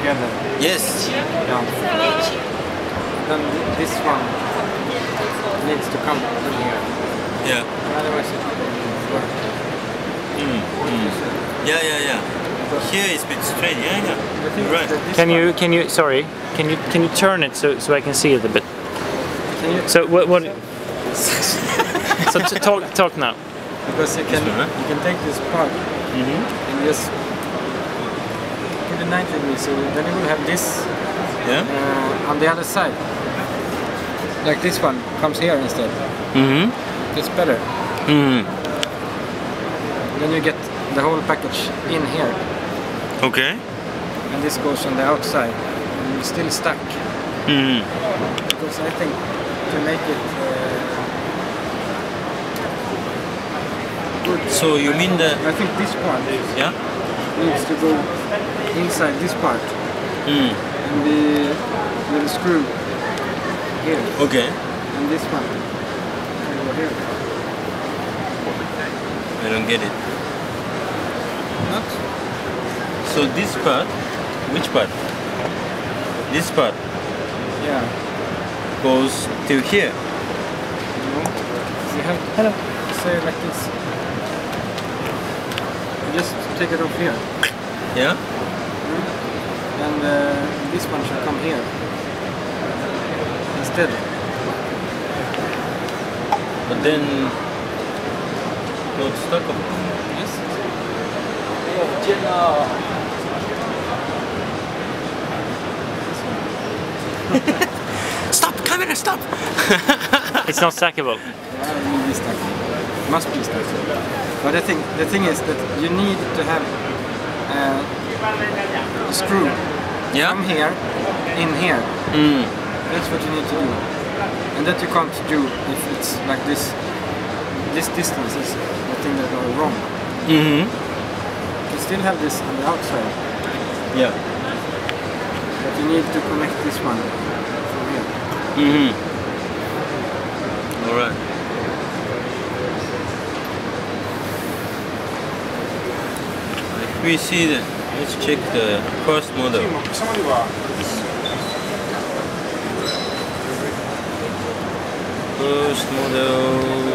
together. Yes. Yeah. Then this one needs to come in here. Yeah. Otherwise it won't work. Mm. Mm. Yeah, yeah, yeah. Here it's a bit straight. Yeah, yeah. The thing You're is right. Can you can you sorry? Can you can you turn it so so I can see it a bit? Can you, So what what? so talk talk now. because you can you can take this part Mm-hmm. and just the 90 degrees so then you will have this Yeah. uh, on the other side. Like this one comes here instead. Mm-hmm. It's better. Mm. Then you get the whole package in here Okay. and this goes on the outside and you're still stuck. Mm. Because I think to make it uh, good, So you mean the I think this part yeah? needs to go inside this part Mm. and the little screw here Okay. and this one over here. I don't get it. Not So this part, which part? This part yeah. goes to here. No. You have Hello. to say it like this. You just take it off here. Yeah. And uh, this one should come here instead. But then not stuck up. Yes. Stop! Camera, stop! It's not stackable. Yeah, it will be stuck. Must be stuck. But the thing, the thing is that you need to have uh, screw Yeah. from here in here. Mm. That's what you need to do. And that you can't do if it's like this. This distance is the thing that are wrong. Mm-hmm. You still have this on the outside, Yeah. but you need to connect this one from here. Mm-hmm. All right. We see the, let's check the first model. First model.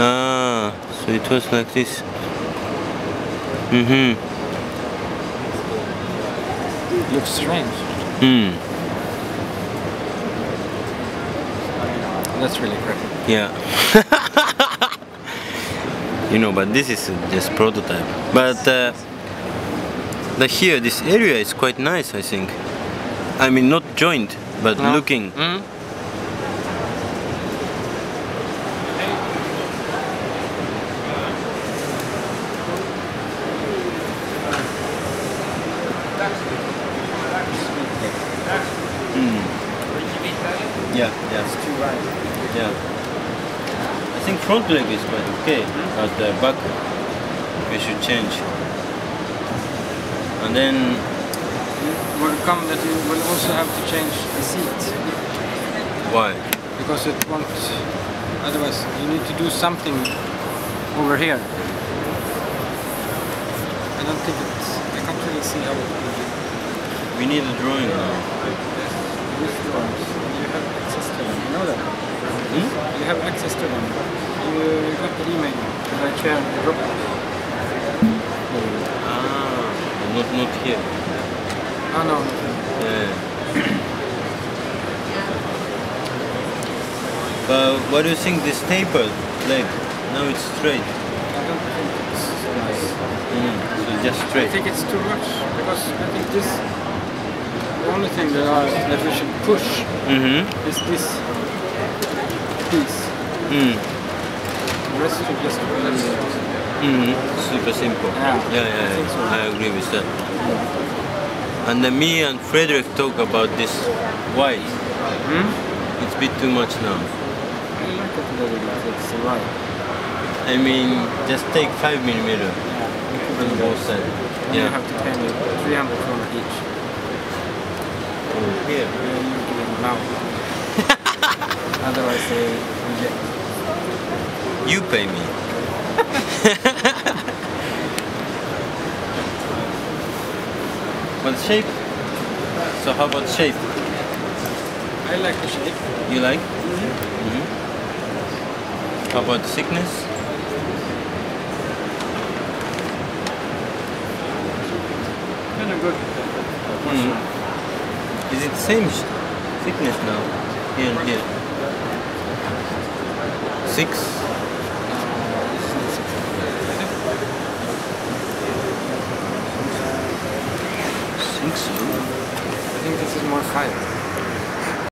Ah, so it was like this. Mm-hmm. Looks strange. Mm. That's really crappy. Yeah. you know, but this is just prototype. But uh, the here, this area is quite nice, I think. I mean, not joint, but No. looking. Mm? Yeah, yeah, Too right. yeah. I think front leg is quite okay, but the back we should change. And then, will come that you will also have to change the seat why? because it won't. Otherwise, you need to do something over here. I don't think it's. I can't really see how it will be. We need a drawing now. With drawings, you have access to them. You know that. Hmm? You have access to them. You got the email that I shared the Dropbox. Ah, not not here. Oh no. Yeah. but what do you think this tapered leg? Now it's straight. I don't think it's so nice. Mm, so just I think it's too much because I think this. The only thing that, are, that we should push Mm-hmm. is this piece. Mm. The rest should just be. Mm-hmm. Super simple. Yeah, yeah, yeah, think so. I agree with that. And then me and Frederick talk about this white. Hmm? It's a bit too much now. I like it a little bit. It's right. I mean, just take five millimeter Yeah. on both sides. You have to pay me 300 krona each. Oh, here. And you give them now. Otherwise they reject. You pay me. but shape? So how about shape? I like the shape. You like? Mhm. How about thickness? Kind of good. Mhm. Is it the same thickness now? Here here. Six?